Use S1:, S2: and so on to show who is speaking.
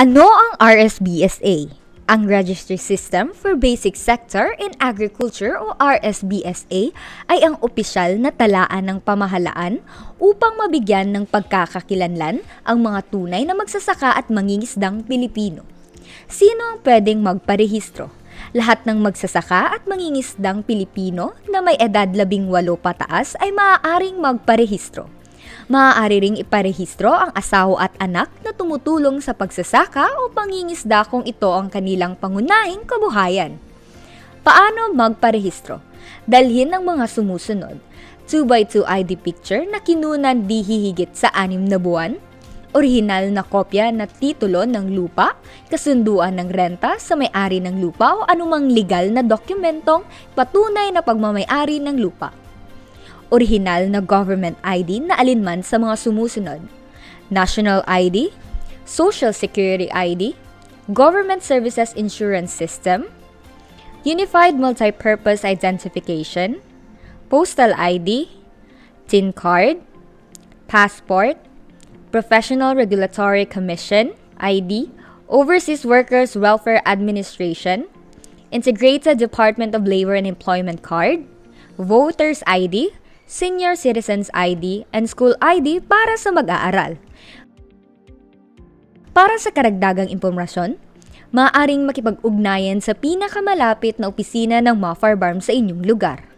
S1: Ano ang RSBSA? Ang Registry System for Basic Sector in Agriculture o RSBSA ay ang opisyal na talaan ng pamahalaan upang mabigyan ng pagkakakilanlan ang mga tunay na magsasaka at mangingisdang Pilipino. Sino ang pwedeng magparehistro? Lahat ng magsasaka at mangingisdang Pilipino na may edad 18 pataas ay maaaring magparehistro. Maaari ring iparehistro ang asawa at anak na tumutulong sa pagsasaka o pangingisda kung ito ang kanilang pangunahing kabuhayan. Paano magparehistro? Dalhin ng mga sumusunod. 2x2 ID picture na kinunan di hihigit sa anim na buwan, orihinal na kopya na titulo ng lupa, kasunduan ng renta sa may-ari ng lupa o anumang legal na dokumentong patunay na pagmamay-ari ng lupa orihinal na government ID na alinman sa mga sumusunod. National ID, Social Security ID, Government Services Insurance System, Unified Multipurpose Identification, Postal ID, TIN card, Passport, Professional Regulatory Commission, ID, Overseas Workers Welfare Administration, Integrated Department of Labor and Employment Card, Voters ID, Senior Citizens ID, and School ID para sa mag-aaral. Para sa karagdagang impormasyon, maaaring makipag-ugnayan sa pinakamalapit na opisina ng Mafar Farm sa inyong lugar.